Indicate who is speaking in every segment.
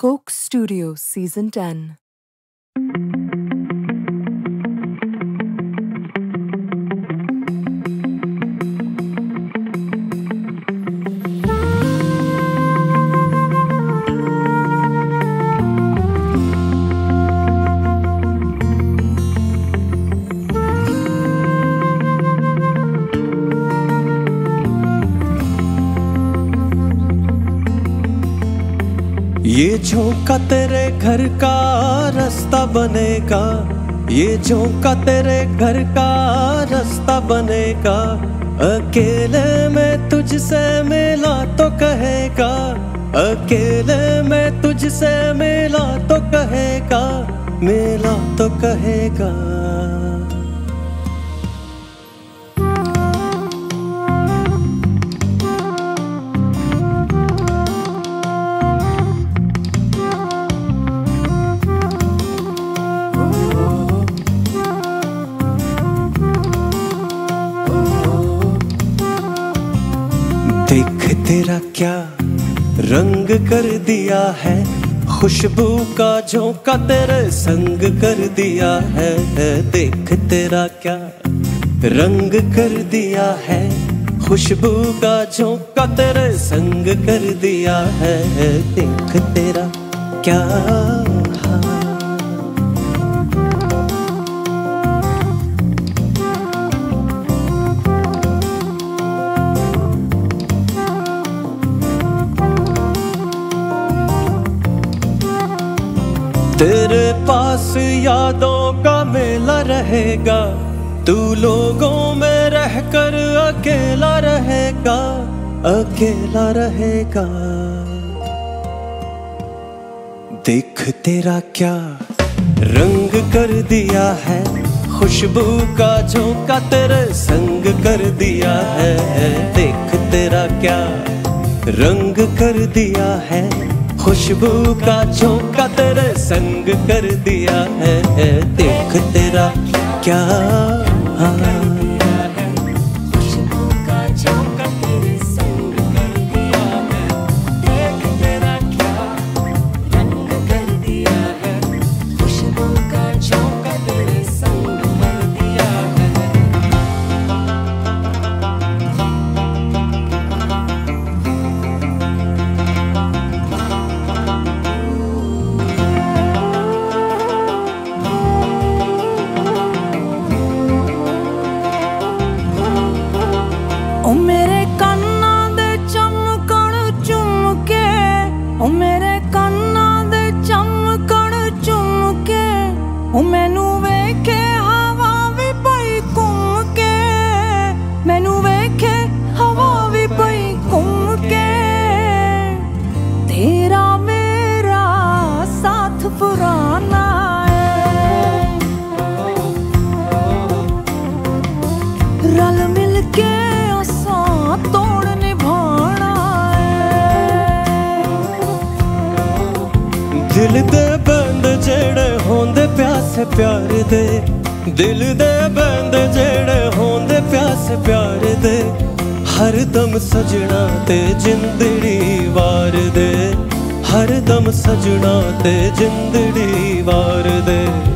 Speaker 1: Coke Studio Season 10.
Speaker 2: ये झोंका तेरे घर का रास्ता बनेगा। ये झोंका तेरे घर का रास्ता बनेगा। अकेले में तुझसे मिला तो कहेगा। अकेले में तुझसे मिला तो कहेगा। मिला तो कहेगा। तेरा क्या रंग कर दिया है? खुशबू का झोंका तेरे संग कर दिया है देख तेरा क्या रंग कर दिया है? खुशबू का झोंका तेरे संग कर दिया है। देख तेरा क्या तेरे पास यादों का मेला रहेगा, तू लोगों में रहकर अकेला रहेगा अकेला रहेगा। देख तेरा क्या रंग कर दिया है, खुशबू का झोंका तेरे संग कर दिया है। देख तेरा क्या रंग कर दिया है, खुशबू का झोंका मिला क्या
Speaker 3: हाँ।
Speaker 4: ਓ ਮੈਨੂੰ ਵੇਖੇ ਹਵਾ ਵੀ ਪਈ ਘੁੰਮ ਕੇ। ਮੈਨੂੰ ਵੇਖੇ ਹਵਾ ਵੀ ਪਈ ਘੁੰਮ ਕੇ। ਤੇਰਾ ਮੇਰਾ ਸਾਥ ਪੁਰਾਣਾ ਰਲ ਮਿਲ ਕੇ ਅਸਾਂ ਤੋੜ ਨਿਭਾਣਾ ਏ।
Speaker 2: ਦਿਲ ਦੇ ਪਿਆਸੇ ਪਿਆਰ ਦੇ। ਦਿਲ ਦੇ ਬੰਦ ਜਿਹੜੇ ਹੁੰਦੇ ਪਿਆਸੇ ਪਿਆਰ ਦੇ। ਹਰ ਦਮ ਸਜਣਾ ਤੇ ਜਿੰਦੜੀ ਵਾਰ ਦੇ। ਹਰ ਦਮ ਸਜਣਾ ਤੇ ਜਿੰਦੜੀ ਵਾਰ ਦੇ।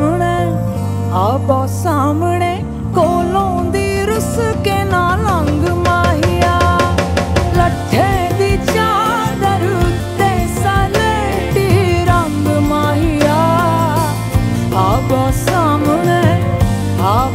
Speaker 4: ਸਾਹਮਣੇ, ਆਬੋ ਸਾਹਮਣੇ, ਕੋਲੋਂ ਦੀ ਰੁੱਸ ਕੇ ਨਾ ਲੰਗ ਮਾਹੀਆ। ਲੱਠੇ ਦੀ ਚਾਦਰ ਉੱਤੇ ਸਲੇਟੀ ਰੰਗ ਮਾਹੀਆ। ਆਬੋ ਸਾਹਮਣੇ
Speaker 2: ਆ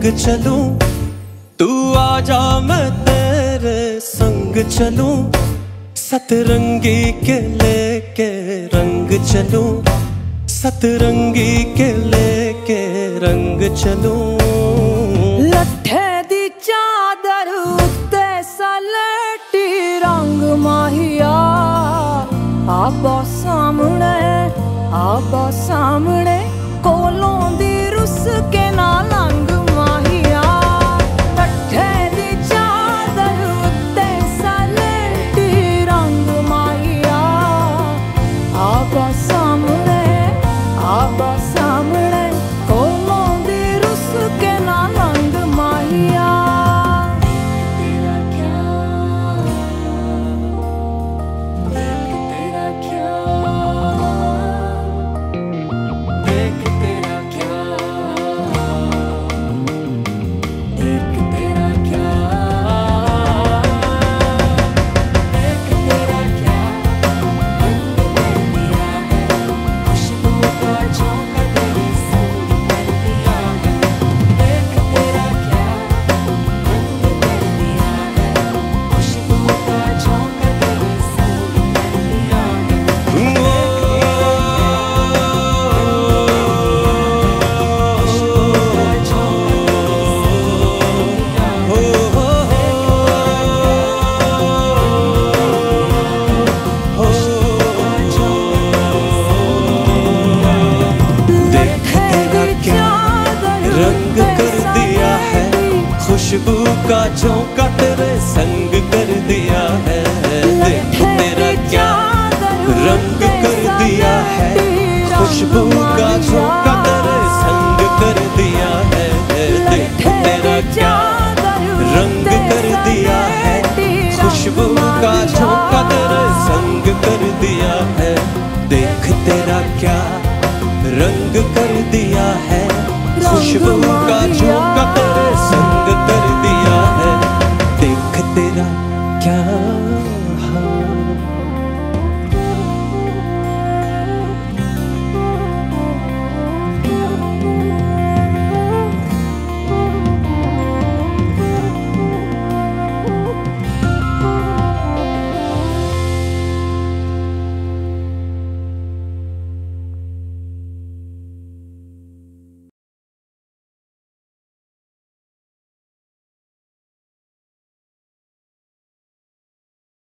Speaker 2: संग चलूं तू आजा मैं तेरे संग चलूं सतरंगी के लेके रंग चलूं सतरंगी के लेके रंग चलूं
Speaker 3: लट्ठे दी चादर उत्ते सलेटी रंग
Speaker 2: माहिया आपा सामने आपा सामने का झोंका तेरे संग कर दिया है। देख तेरा क्या रंग कर दिया है। खुशबू का झोंका